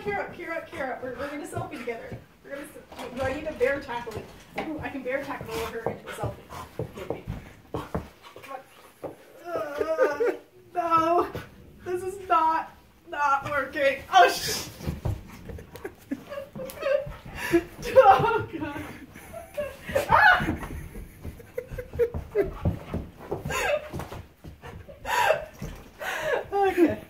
up, here, up, here, up, here, up. We're, we're going to selfie together. We're gonna, do I need a bear tackle? Ooh, I can bear tackle her into a selfie. Uh, no, this is not, not working. Oh, shit. oh, God. Ah!